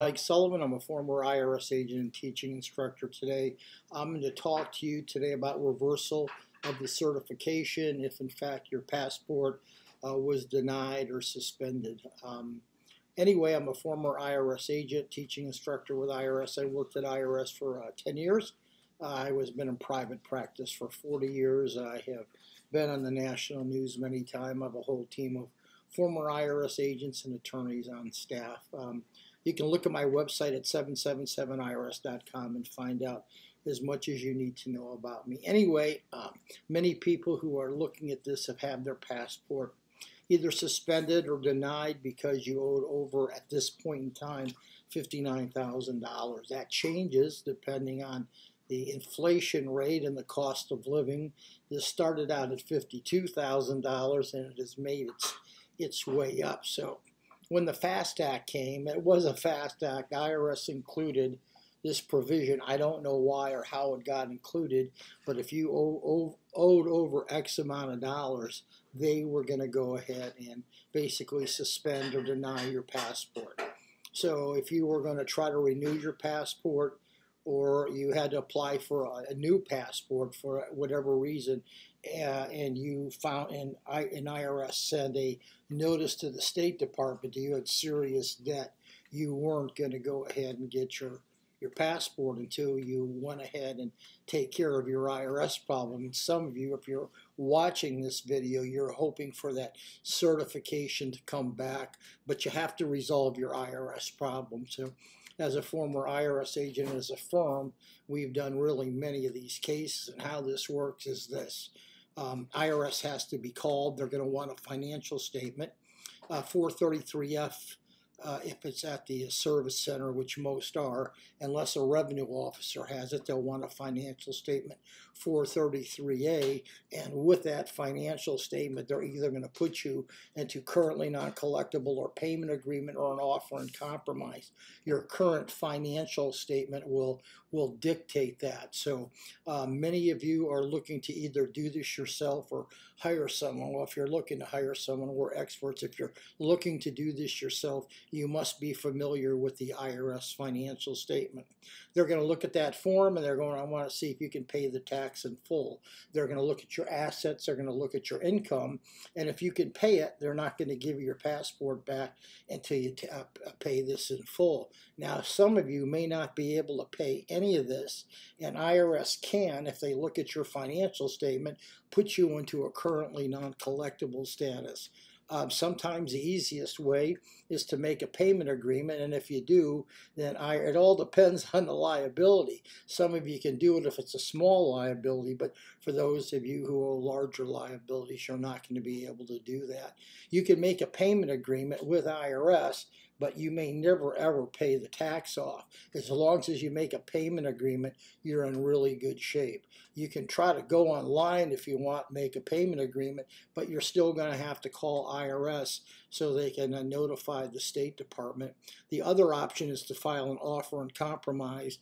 Mike Sullivan. I'm a former IRS agent and teaching instructor today. I'm going to talk to you today about reversal of the certification if, in fact, your passport uh, was denied or suspended. Um, anyway, I'm a former IRS agent, teaching instructor with IRS. I worked at IRS for uh, 10 years. Uh, I was been in private practice for 40 years. I have been on the national news many times. I have a whole team of former IRS agents and attorneys on staff. Um, you can look at my website at 777irs.com and find out as much as you need to know about me. Anyway, um, many people who are looking at this have had their passport either suspended or denied because you owed over, at this point in time, $59,000. That changes depending on the inflation rate and the cost of living. This started out at $52,000 and it has made its, its way up. So when the FAST Act came, it was a FAST Act. IRS included this provision. I don't know why or how it got included, but if you owed over X amount of dollars, they were going to go ahead and basically suspend or deny your passport. So if you were going to try to renew your passport, or you had to apply for a, a new passport for whatever reason, uh, and you found and I, an IRS sent a notice to the State Department that you had serious debt, you weren't going to go ahead and get your your passport until you went ahead and take care of your IRS problem. And some of you, if you're watching this video, you're hoping for that certification to come back, but you have to resolve your IRS problem. So as a former IRS agent as a firm, we've done really many of these cases. And how this works is this um, IRS has to be called. They're going to want a financial statement. Uh, 433F uh, if it's at the service center, which most are, unless a revenue officer has it, they'll want a financial statement 433A. And with that financial statement, they're either going to put you into currently non collectible or payment agreement or an offer and compromise. Your current financial statement will, will dictate that. So uh, many of you are looking to either do this yourself or hire someone. Well, if you're looking to hire someone, we're experts. If you're looking to do this yourself, you must be familiar with the IRS financial statement. They're going to look at that form and they're going to want to see if you can pay the tax in full. They're going to look at your assets, they're going to look at your income, and if you can pay it, they're not going to give you your passport back until you uh, pay this in full. Now, some of you may not be able to pay any of this, and IRS can, if they look at your financial statement, put you into a currently non-collectible status. Um, sometimes the easiest way is to make a payment agreement, and if you do, then I, it all depends on the liability. Some of you can do it if it's a small liability, but for those of you who owe larger liabilities, you're not going to be able to do that. You can make a payment agreement with IRS but you may never ever pay the tax off. As long as you make a payment agreement, you're in really good shape. You can try to go online if you want, make a payment agreement, but you're still going to have to call IRS so they can uh, notify the State Department. The other option is to file an offer and compromise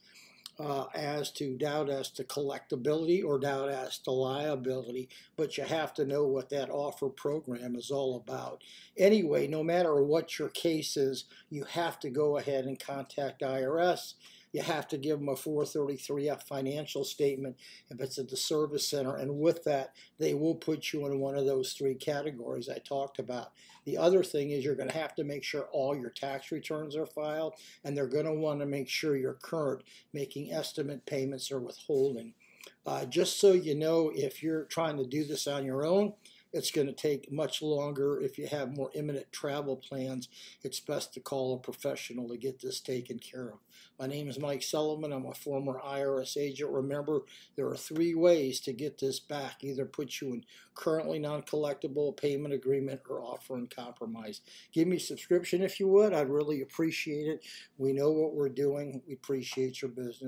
uh, as to doubt as to collectability or doubt as to liability, but you have to know what that offer program is all about. Anyway, no matter what your case is, you have to go ahead and contact IRS you have to give them a 433F financial statement if it's at the service center. And with that, they will put you in one of those three categories I talked about. The other thing is you're going to have to make sure all your tax returns are filed, and they're going to want to make sure you're current, making estimate payments or withholding. Uh, just so you know, if you're trying to do this on your own, it's going to take much longer. If you have more imminent travel plans, it's best to call a professional to get this taken care of. My name is Mike Sullivan. I'm a former IRS agent. Remember, there are three ways to get this back. Either put you in currently non-collectible payment agreement or offer in compromise. Give me a subscription if you would. I'd really appreciate it. We know what we're doing. We appreciate your business.